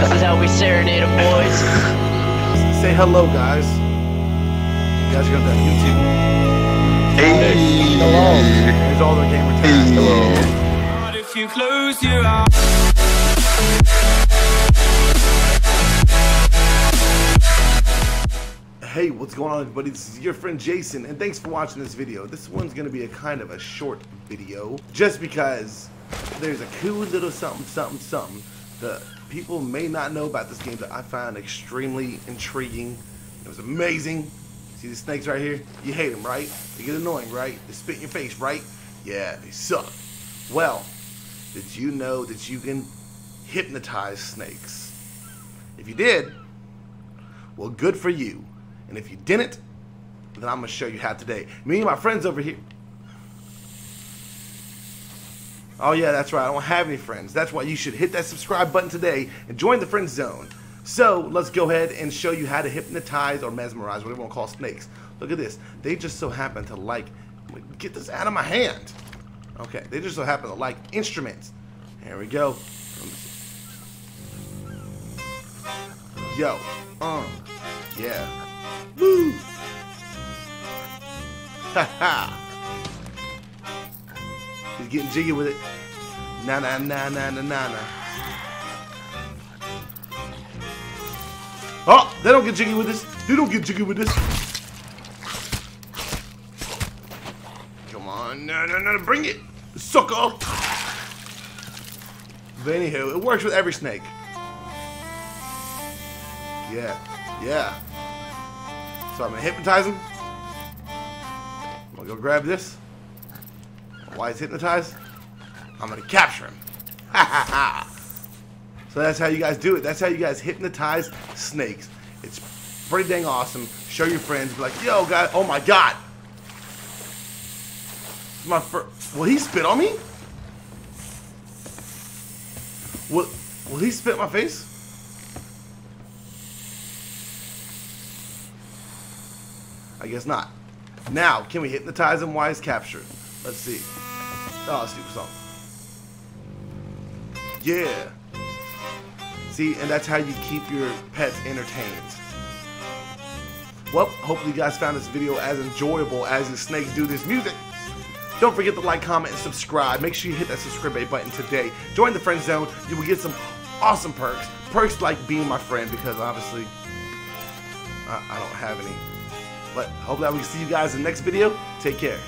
This is how we serenade them, boys. Say hello, guys. You guys are gonna be on YouTube. Hey. Hello. Here's all the gamer tags. Hello. If you close your eyes. Hey, what's going on everybody? This is your friend Jason and thanks for watching this video. This one's gonna be a kind of a short video just because there's a cool little something something something that people may not know about this game that I find extremely intriguing. It was amazing. See the snakes right here? You hate them, right? They get annoying, right? They spit in your face, right? Yeah, they suck. Well, did you know that you can hypnotize snakes? If you did, well, good for you. And if you didn't, then I'm gonna show you how today. Me and my friends over here. Oh yeah, that's right. I don't have any friends. That's why you should hit that subscribe button today and join the friend zone. So let's go ahead and show you how to hypnotize or mesmerize, whatever you want to call snakes. Look at this. They just so happen to like, get this out of my hand. Okay, they just so happen to like instruments. Here we go. Yo, uh, yeah. Woo! Ha ha! He's getting jiggy with it. Na na na na na na na. Oh, they don't get jiggy with this. They don't get jiggy with this. Come on, no, no, no, bring it, sucker. But anywho, it works with every snake. Yeah, yeah. So I'm gonna hypnotize him. I'm gonna go grab this. Why he's hypnotized? I'm gonna capture him. So that's how you guys do it. That's how you guys hypnotize snakes. It's pretty dang awesome. Show your friends. Be like, yo, guy. Oh my god. My first. Will he spit on me? Will Will he spit my face? I guess not. Now, can we hypnotize him while he's captured? Let's see. Oh, song. Yeah. See, and that's how you keep your pets entertained. Well, hopefully you guys found this video as enjoyable as the snakes do this music. Don't forget to like, comment, and subscribe. Make sure you hit that subscribe button today. Join the friend zone. You will get some awesome perks. Perks like being my friend because obviously I, I don't have any. But hopefully I will see you guys in the next video. Take care.